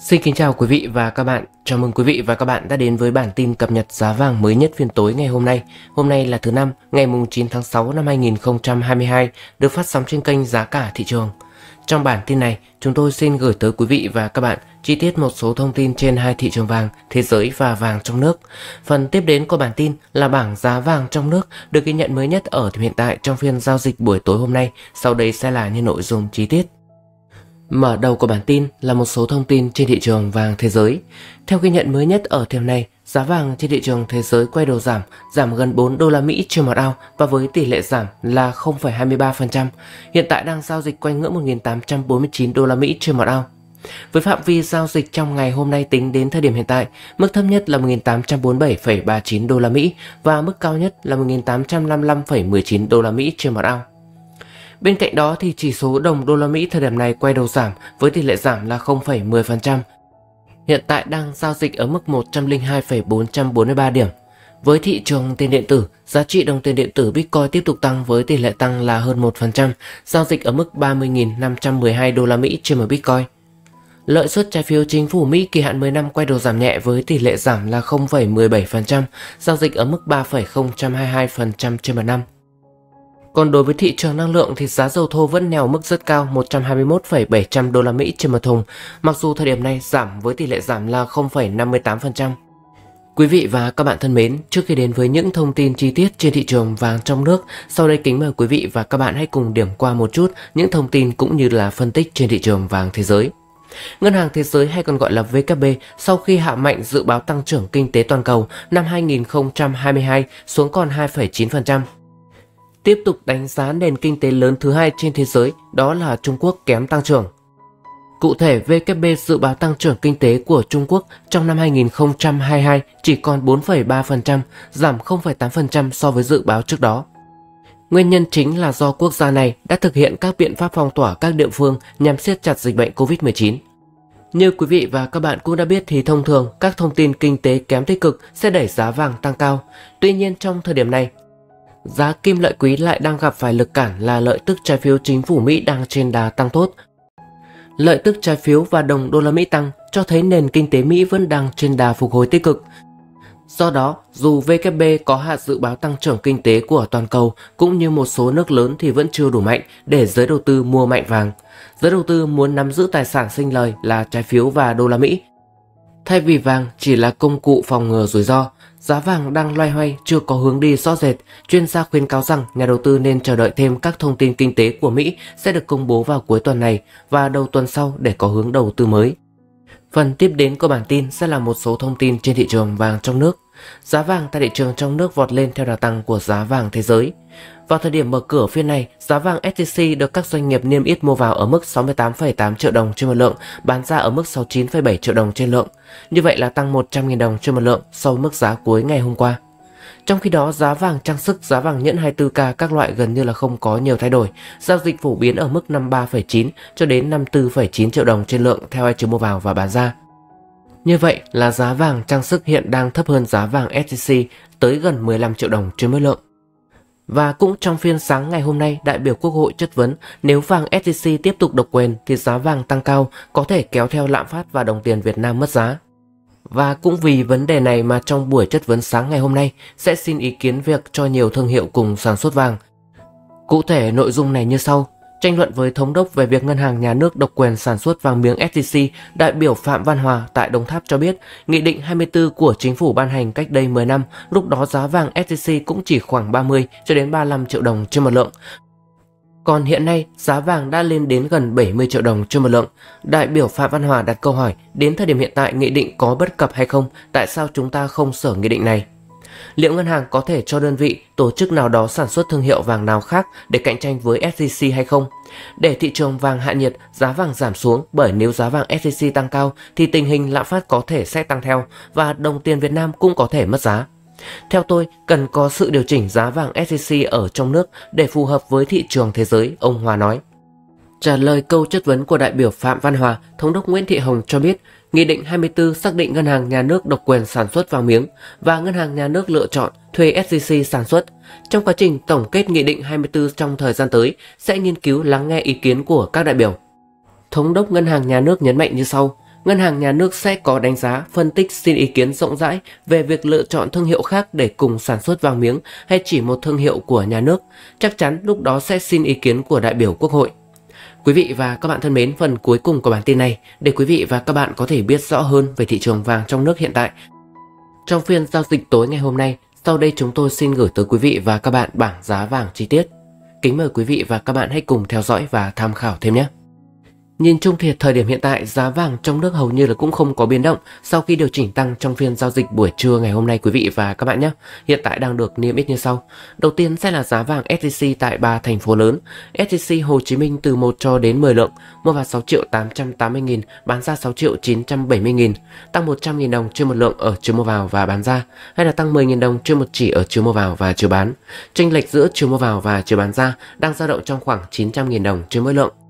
Xin kính chào quý vị và các bạn. Chào mừng quý vị và các bạn đã đến với bản tin cập nhật giá vàng mới nhất phiên tối ngày hôm nay. Hôm nay là thứ năm, ngày 9 tháng 6 năm 2022, được phát sóng trên kênh Giá cả thị trường. Trong bản tin này, chúng tôi xin gửi tới quý vị và các bạn chi tiết một số thông tin trên hai thị trường vàng, thế giới và vàng trong nước. Phần tiếp đến của bản tin là bảng giá vàng trong nước được ghi nhận mới nhất ở hiện tại trong phiên giao dịch buổi tối hôm nay. Sau đây sẽ là những nội dung chi tiết. Mở đầu của bản tin là một số thông tin trên thị trường vàng thế giới. Theo ghi nhận mới nhất ở thời này, giá vàng trên thị trường thế giới quay đầu giảm, giảm gần 4 đô la Mỹ trên một ao và với tỷ lệ giảm là 0,23%, hiện tại đang giao dịch quanh ngưỡng 1.849 đô la Mỹ trên một ao. Với phạm vi giao dịch trong ngày hôm nay tính đến thời điểm hiện tại, mức thấp nhất là 1.847,39 đô la Mỹ và mức cao nhất là 1.855,19 đô la Mỹ trên một ao. Bên cạnh đó thì chỉ số đồng đô la Mỹ thời điểm này quay đầu giảm với tỷ lệ giảm là 0,10%. Hiện tại đang giao dịch ở mức 102,443 điểm. Với thị trường tiền điện tử, giá trị đồng tiền điện tử Bitcoin tiếp tục tăng với tỷ lệ tăng là hơn 1%, giao dịch ở mức 30.512 đô la Mỹ trên một Bitcoin. Lợi suất trái phiếu chính phủ Mỹ kỳ hạn 10 năm quay đầu giảm nhẹ với tỷ lệ giảm là 0,17%, giao dịch ở mức 3,022% trên một năm. Còn đối với thị trường năng lượng thì giá dầu thô vẫn neo mức rất cao 121,700 đô la Mỹ trên một thùng, mặc dù thời điểm này giảm với tỷ lệ giảm là 0,58%. Quý vị và các bạn thân mến, trước khi đến với những thông tin chi tiết trên thị trường vàng trong nước, sau đây kính mời quý vị và các bạn hãy cùng điểm qua một chút những thông tin cũng như là phân tích trên thị trường vàng thế giới. Ngân hàng Thế giới hay còn gọi là VKB sau khi hạ mạnh dự báo tăng trưởng kinh tế toàn cầu năm 2022 xuống còn 2,9% tiếp tục đánh giá nền kinh tế lớn thứ hai trên thế giới, đó là Trung Quốc kém tăng trưởng. Cụ thể, VKB dự báo tăng trưởng kinh tế của Trung Quốc trong năm 2022 chỉ còn 4,3%, giảm 0,8% so với dự báo trước đó. Nguyên nhân chính là do quốc gia này đã thực hiện các biện pháp phong tỏa các địa phương nhằm siết chặt dịch bệnh COVID-19. Như quý vị và các bạn cũng đã biết thì thông thường các thông tin kinh tế kém tích cực sẽ đẩy giá vàng tăng cao. Tuy nhiên trong thời điểm này, giá kim loại quý lại đang gặp phải lực cản là lợi tức trái phiếu chính phủ Mỹ đang trên đà tăng tốt. Lợi tức trái phiếu và đồng đô la Mỹ tăng cho thấy nền kinh tế Mỹ vẫn đang trên đà phục hồi tích cực. Do đó, dù VKB có hạ dự báo tăng trưởng kinh tế của toàn cầu cũng như một số nước lớn thì vẫn chưa đủ mạnh để giới đầu tư mua mạnh vàng. Giới đầu tư muốn nắm giữ tài sản sinh lời là trái phiếu và đô la Mỹ. Thay vì vàng chỉ là công cụ phòng ngừa rủi ro, Giá vàng đang loay hoay chưa có hướng đi rõ rệt, chuyên gia khuyến cáo rằng nhà đầu tư nên chờ đợi thêm các thông tin kinh tế của Mỹ sẽ được công bố vào cuối tuần này và đầu tuần sau để có hướng đầu tư mới. Phần tiếp đến của bản tin sẽ là một số thông tin trên thị trường vàng trong nước. Giá vàng tại thị trường trong nước vọt lên theo đà tăng của giá vàng thế giới. Vào thời điểm mở cửa phiên này, giá vàng SJC được các doanh nghiệp niêm yết mua vào ở mức 68,8 triệu đồng trên một lượng, bán ra ở mức 69,7 triệu đồng trên lượng. Như vậy là tăng 100.000 đồng trên một lượng so với mức giá cuối ngày hôm qua. Trong khi đó, giá vàng trang sức, giá vàng nhẫn 24K các loại gần như là không có nhiều thay đổi. Giao dịch phổ biến ở mức 53,9 cho đến 54,9 triệu đồng trên lượng theo ai chứng mua vào và bán ra. Như vậy là giá vàng trang sức hiện đang thấp hơn giá vàng SJC tới gần 15 triệu đồng trên mỗi lượng. Và cũng trong phiên sáng ngày hôm nay, đại biểu Quốc hội chất vấn nếu vàng SJC tiếp tục độc quyền thì giá vàng tăng cao có thể kéo theo lạm phát và đồng tiền Việt Nam mất giá. Và cũng vì vấn đề này mà trong buổi chất vấn sáng ngày hôm nay sẽ xin ý kiến việc cho nhiều thương hiệu cùng sản xuất vàng. Cụ thể nội dung này như sau. Tranh luận với thống đốc về việc ngân hàng nhà nước độc quyền sản xuất vàng miếng SJC, đại biểu Phạm Văn Hòa tại Đồng Tháp cho biết, Nghị định 24 của chính phủ ban hành cách đây 10 năm, lúc đó giá vàng SJC cũng chỉ khoảng 30 cho đến 35 triệu đồng trên một lượng. Còn hiện nay, giá vàng đã lên đến gần 70 triệu đồng trên một lượng. Đại biểu Phạm Văn Hòa đặt câu hỏi, đến thời điểm hiện tại nghị định có bất cập hay không? Tại sao chúng ta không sửa nghị định này? Liệu ngân hàng có thể cho đơn vị, tổ chức nào đó sản xuất thương hiệu vàng nào khác để cạnh tranh với SJC hay không? Để thị trường vàng hạ nhiệt, giá vàng giảm xuống bởi nếu giá vàng SJC tăng cao thì tình hình lạm phát có thể sẽ tăng theo và đồng tiền Việt Nam cũng có thể mất giá. Theo tôi, cần có sự điều chỉnh giá vàng SJC ở trong nước để phù hợp với thị trường thế giới, ông Hòa nói. Trả lời câu chất vấn của đại biểu Phạm Văn Hòa, Thống đốc Nguyễn Thị Hồng cho biết Nghị định 24 xác định ngân hàng nhà nước độc quyền sản xuất vàng miếng và ngân hàng nhà nước lựa chọn thuê SJC sản xuất. Trong quá trình tổng kết Nghị định 24 trong thời gian tới sẽ nghiên cứu lắng nghe ý kiến của các đại biểu. Thống đốc Ngân hàng Nhà nước nhấn mạnh như sau. Ngân hàng Nhà nước sẽ có đánh giá, phân tích xin ý kiến rộng rãi về việc lựa chọn thương hiệu khác để cùng sản xuất vàng miếng hay chỉ một thương hiệu của nhà nước. Chắc chắn lúc đó sẽ xin ý kiến của đại biểu Quốc hội. Quý vị và các bạn thân mến, phần cuối cùng của bản tin này để quý vị và các bạn có thể biết rõ hơn về thị trường vàng trong nước hiện tại. Trong phiên giao dịch tối ngày hôm nay, sau đây chúng tôi xin gửi tới quý vị và các bạn bảng giá vàng chi tiết. Kính mời quý vị và các bạn hãy cùng theo dõi và tham khảo thêm nhé. Nhìn chung thì thời điểm hiện tại giá vàng trong nước hầu như là cũng không có biến động sau khi điều chỉnh tăng trong phiên giao dịch buổi trưa ngày hôm nay quý vị và các bạn nhé. Hiện tại đang được niêm yết như sau. Đầu tiên sẽ là giá vàng SJC tại ba thành phố lớn. SJC Hồ Chí Minh từ 1 cho đến 10 lượng, mua vào 6 triệu 880 nghìn, bán ra 6 triệu 970 nghìn, tăng 100 nghìn đồng trên một lượng ở chiều mua vào và bán ra, hay là tăng 10 nghìn đồng trên một chỉ ở chiều mua vào và chiều bán. Chênh lệch giữa chiều mua vào và chiều bán ra đang dao động trong khoảng 900 nghìn đồng trên mỗi lượng.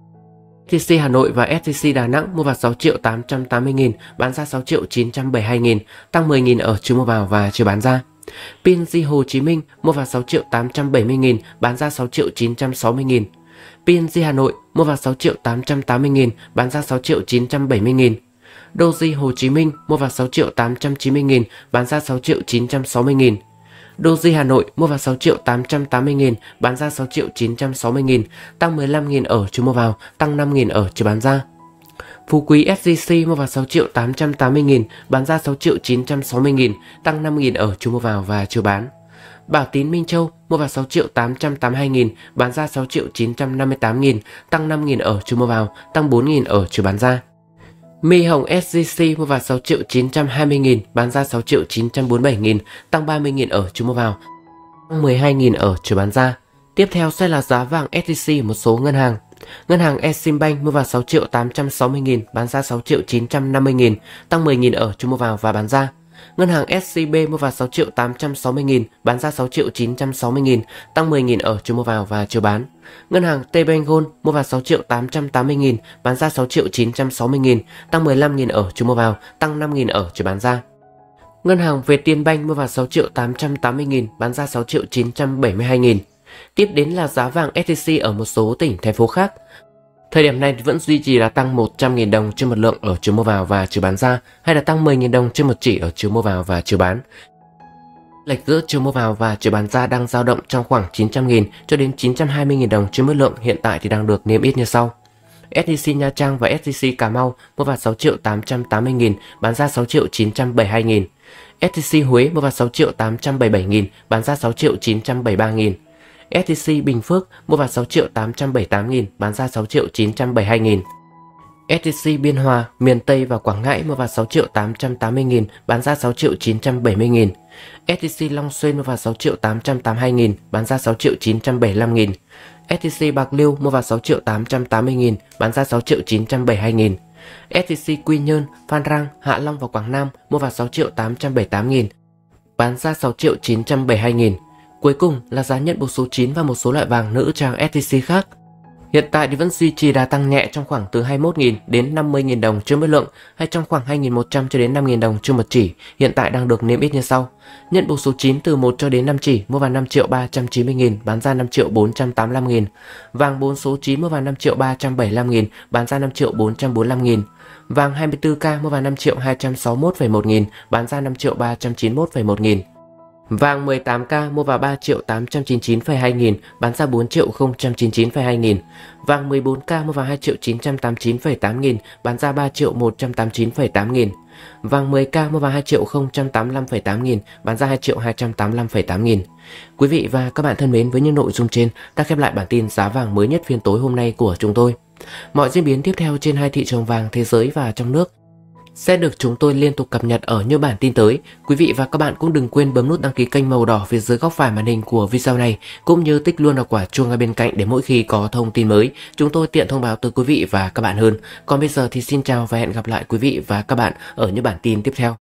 STC Hà Nội và STC Đà Nẵng mua vào 6 triệu 880 nghìn, bán ra 6 triệu 972 nghìn, tăng 10 nghìn ở chiều mua vào và chiều bán ra. PNG Hồ Chí Minh mua vào 6 triệu 870 nghìn, bán ra 6 triệu 960 nghìn. PNG Hà Nội mua vào 6 triệu 880 nghìn, bán ra 6 triệu 970 nghìn. Doji Hồ Chí Minh mua vào 6 triệu 890 nghìn, bán ra 6 triệu 960 nghìn. Doji Hà Nội mua vào 6 triệu 880 nghìn, bán ra 6 triệu 960 nghìn, tăng 15 nghìn ở chiều mua vào, tăng 5 nghìn ở chiều bán ra. Phú Quý SJC mua vào 6 triệu 880 nghìn, bán ra 6 triệu 960 nghìn, tăng 5 nghìn ở chiều mua vào và chiều bán. Bảo Tín Minh Châu mua vào 6 triệu 882 nghìn, bán ra 6 triệu 958 nghìn, tăng 5 nghìn ở chiều mua vào, tăng 4 nghìn ở chiều bán ra. Mi Hồng SJC mua vào 6 triệu 920 nghìn, bán ra 6 triệu 947 nghìn, tăng 30 nghìn ở chiều mua vào, tăng 12 nghìn ở chiều bán ra. Tiếp theo sẽ là giá vàng SJC một số ngân hàng. Ngân hàng Eximbank mua vào 6 triệu 860 nghìn, bán ra 6 triệu 950 nghìn, tăng 10 nghìn ở chiều mua vào và bán ra. Ngân hàng SCB mua vào 6 triệu 860 nghìn, bán ra 6 triệu 960 nghìn, tăng 10 nghìn ở chiều mua vào và chiều bán. Ngân hàng T-Bank Gold mua vào 6 triệu 880 nghìn, bán ra 6 triệu 960 nghìn, tăng 15 nghìn ở chiều mua vào, tăng 5 nghìn ở chiều bán ra. Ngân hàng Vietinbank mua vào 6 triệu 880 nghìn, bán ra 6 triệu 972 nghìn. Tiếp đến là giá vàng SJC ở một số tỉnh, thành phố khác. Thời điểm này vẫn duy trì là tăng 100.000 đồng trên một lượng ở chiều mua vào và chiều bán ra hay là tăng 10.000 đồng trên một chỉ ở chiều mua vào và chiều bán. Lệch giữa chiều mua vào và chiều bán ra đang dao động trong khoảng 900.000 cho đến 920.000 đồng trên mức lượng hiện tại thì đang được niêm yết như sau. SJC Nha Trang và SJC Cà Mau mua vào 6 triệu 880 nghìn, bán ra 6 triệu 972 nghìn. SJC Huế mua vào 6 triệu 877 nghìn, bán ra 6 triệu 973 nghìn. STC Bình Phước mua vào 6 triệu 878 nghìn, bán ra 6 triệu 972 nghìn. STC Biên Hòa, miền Tây và Quảng Ngãi mua vào 6 triệu 880 nghìn, bán ra 6 triệu 970 nghìn. STC Long Xuyên mua vào 6 triệu 882 nghìn, bán ra 6 triệu 975 nghìn. STC Bạc Liêu mua vào 6 triệu 880 nghìn, bán ra 6 triệu 972 nghìn. STC Quy Nhơn, Phan Rang, Hạ Long và Quảng Nam mua vào 6 triệu 878 nghìn, bán ra 6 triệu 972 nghìn. Cuối cùng là giá nhận bộ số 9 và một số loại vàng nữ trang STC khác. Hiện tại thì vẫn duy trì đà tăng nhẹ trong khoảng từ 21.000 đến 50.000 đồng trên mỗi lượng hay trong khoảng 2.100 cho đến 5.000 đồng trên một chỉ, hiện tại đang được niêm yết như sau. Nhận bộ số 9 từ 1 cho đến 5 chỉ mua vào 5 triệu 390 nghìn, bán ra 5 triệu 485 nghìn. Vàng 4 số 9 mua vào 5 triệu 375 nghìn, bán ra 5 triệu 445 nghìn. Vàng 24K mua vào 5 triệu 261,1 nghìn, bán ra 5 triệu 391,1 nghìn. Vàng 18K mua vào 3 triệu 899,2 nghìn, bán ra 4 triệu 099,2 nghìn. Vàng 14K mua vào 2 triệu 989,8 nghìn, bán ra 3 triệu 189,8 nghìn. Vàng 10K mua vào 2 triệu 085,8 nghìn, bán ra 2 triệu 285,8 nghìn. Quý vị và các bạn thân mến với những nội dung trên đã khép lại bản tin giá vàng mới nhất phiên tối hôm nay của chúng tôi. Mọi diễn biến tiếp theo trên hai thị trường vàng thế giới và trong nước sẽ được chúng tôi liên tục cập nhật ở những bản tin tới. Quý vị và các bạn cũng đừng quên bấm nút đăng ký kênh màu đỏ phía dưới góc phải màn hình của video này, cũng như tích luôn vào quả chuông ở bên cạnh để mỗi khi có thông tin mới, chúng tôi tiện thông báo tới quý vị và các bạn hơn. Còn bây giờ thì xin chào và hẹn gặp lại quý vị và các bạn ở những bản tin tiếp theo.